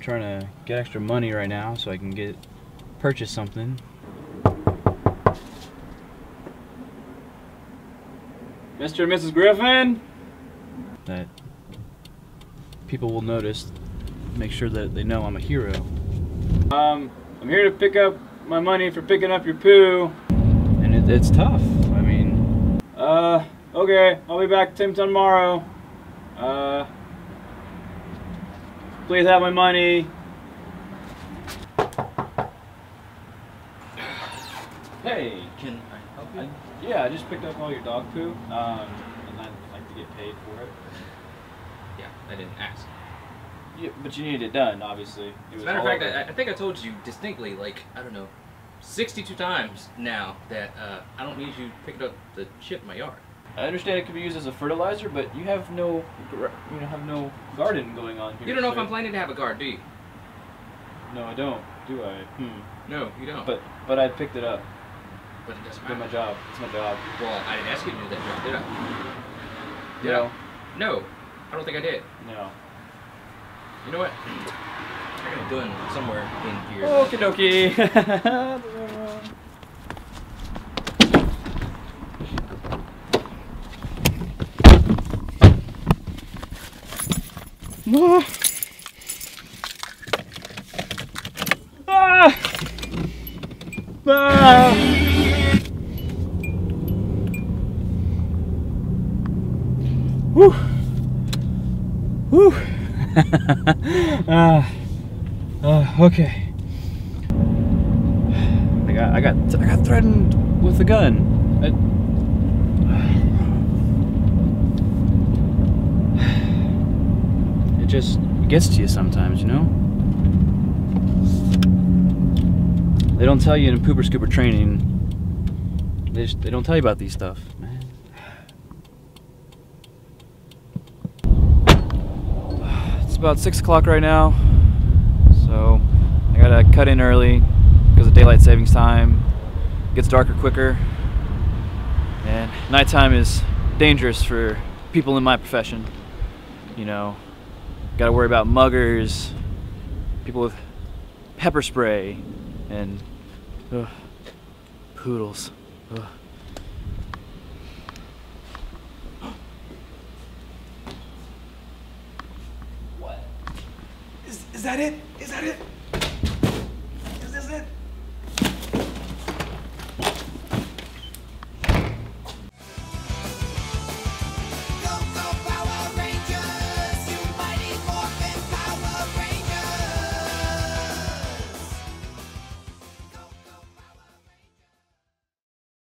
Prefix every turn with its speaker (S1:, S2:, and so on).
S1: trying to get extra money right now so I can get purchase something. Mr. and Mrs. Griffin? That people will notice, make sure that they know I'm a hero. Um, I'm here to pick up my money for picking up your poo. And it, it's tough. I mean, uh, okay, I'll be back Tim tomorrow. Uh, please have my money. Hey,
S2: Can I help you?
S1: I, yeah, I just picked up all your dog poo, um, and I'd like to get paid for it.
S2: yeah, I didn't ask.
S1: Yeah, but you needed it done, obviously. It
S2: As a matter of fact. I, I think I told you distinctly, like, I don't know, 62 times now that uh, I don't need you picking up the shit in my yard.
S1: I understand it could be used as a fertilizer, but you have no, you know, have no garden going on here.
S2: You don't know if I'm planning to have a guard, do you?
S1: No, I don't. Do I? Hmm.
S2: No, you don't.
S1: But but I picked it up.
S2: but it doesn't matter.
S1: Did my job. It's my job.
S2: Well, I didn't ask you to do that job, did I? Did
S1: know?
S2: I? No, I don't think I did.
S1: No.
S2: You know what? I got a gun somewhere in here.
S1: Okie dokie. Ah! Ah! Whew. Whew. ah. Uh, okay. I got, I got, I got threatened with a gun. I, just gets to you sometimes, you know. They don't tell you in pooper scooper training. They just, they don't tell you about these stuff, man. It's about six o'clock right now. So I gotta cut in early because of daylight savings time. It gets darker quicker. And nighttime is dangerous for people in my profession. You know, gotta worry about muggers, people with pepper spray, and poodles. Ugh.
S3: Is, is that it? Is that it?